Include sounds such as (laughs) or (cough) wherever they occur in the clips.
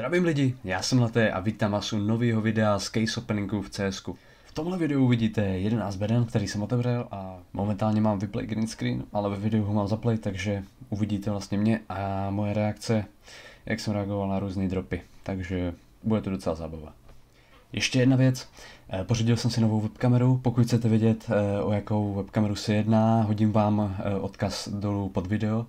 Zdravím lidi, já jsem Laté a vítám vás u nového videa z case openingu v CS. V tomhle videu uvidíte 11 beden, který jsem otevřel a momentálně mám vyplay green screen, ale ve videu ho mám zaplay, takže uvidíte vlastně mě a moje reakce, jak jsem reagoval na různé dropy, takže bude to docela zábava. Ještě jedna věc, eh, pořídil jsem si novou webkameru, pokud chcete vědět, eh, o jakou webkameru se jedná, hodím vám eh, odkaz dolů pod video.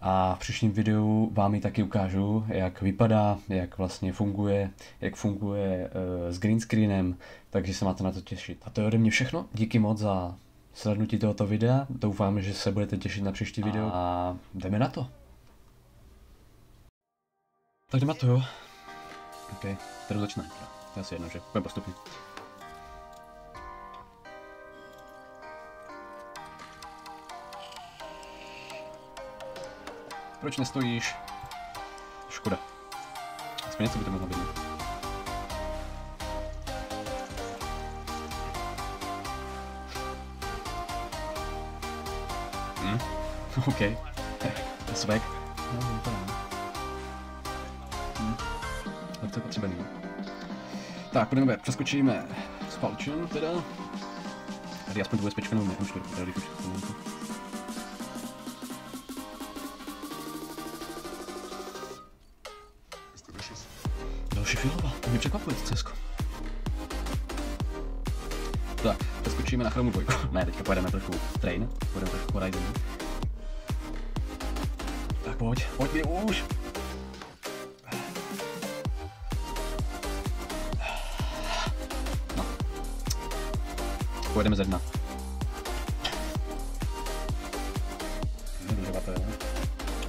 A v příštím videu vám ji taky ukážu, jak vypadá, jak vlastně funguje, jak funguje uh, s green screenem, takže se máte na to těšit. A to je ode mě všechno. Díky moc za slednutí tohoto videa. Doufám, že se budete těšit na příští video a jdeme na to. Tak jdeme na to, jo. OK, tady začne. To je asi jedno, že? Půjdeme postupně. Proč nestojíš? Škoda. Aspoň něco by to mohlo být. Hm? (laughs) OK. to swag. No, vypadá. Hm. Ale to je potřeba Tak, půjdeme, přeskočíme Spalčen teda. Tady aspoň tu bezpečku nebo už to, tady už to Další filová, to mě překvapuje, Cesko. Tak, přeskočíme na chromu dvojku. ne, teďka pojedeme trochu train, pojedeme trochu Horizon. Tak pojď, pojď mi už! No. Pojedeme ze dna.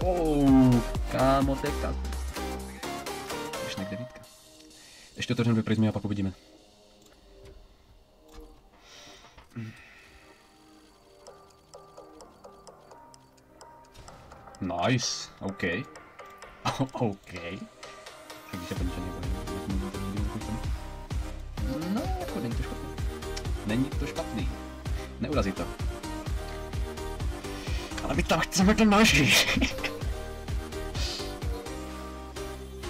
Oh, kámo, teďka devítka. Ještě otevřeme dvě prizmy a pak uvidíme. Nice, OK. (laughs) OK. Takže se ničeho No, jako není to špatný. Není to špatný. Neurazí to. Ale my tam chceme ten noží. (laughs)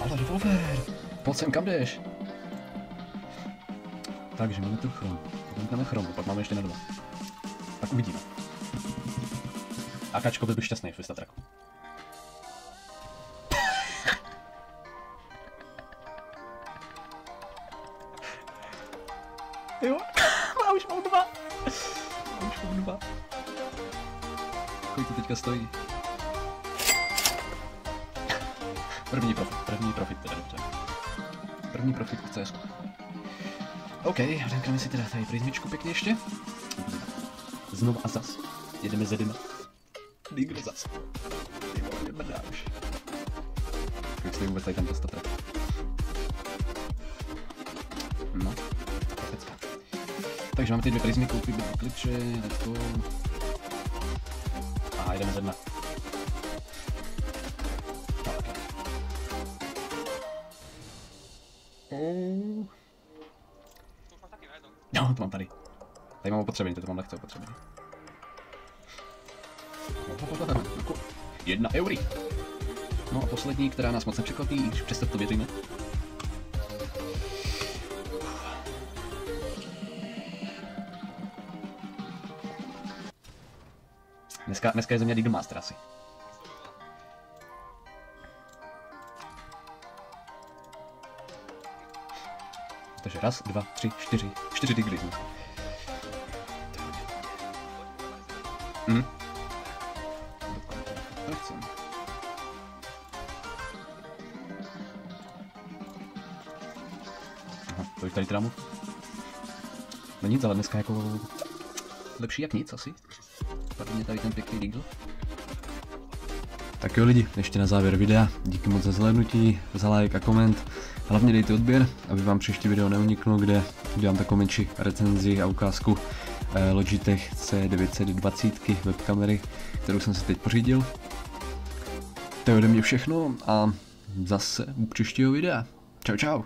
Ale revolver. Pojď sem, kam jdeš? Takže máme tu chrom. Potom máme chromu, pak máme ještě na dva. Tak uvidíme. A kačko byl šťastný v traku. (laughs) jo, má už mám dva. Má už mám dva. Kolik to teďka stojí? První profit, první profit teda dobře. První profit v CS. OK, hrnkáme si teda tady prismičku pěkně ještě. Znovu a zas. Jedeme ze dyma. Nikdo zas. Ty vole, už. Jak se vůbec tady tam dostat? No, pecka. Takže máme ty dvě prismy, koupíme kliče, let's go. A jdeme ze dna. No, to mám tady. Tady mám opotřebení, to mám lehce opotřebení. Jedna eury. No a poslední, která nás moc nepřekvapí, když přesto to věříme. Dneska, dneska je země League Master asi. Takže raz, dva, tři, čtyři. Čtyři digly. Hm. Aha, je tady trámu. No nic, ale dneska jako lepší jak nic asi. Padl tady ten pěkný digl. Tak jo lidi, ještě na závěr videa, díky moc za zhlédnutí, za like a koment. Hlavně dejte odběr, aby vám příští video neuniklo, kde udělám takovou menší recenzi a ukázku eh, Logitech C920 webkamery, kterou jsem si teď pořídil. To je ode mě všechno a zase u příštího videa. Čau čau.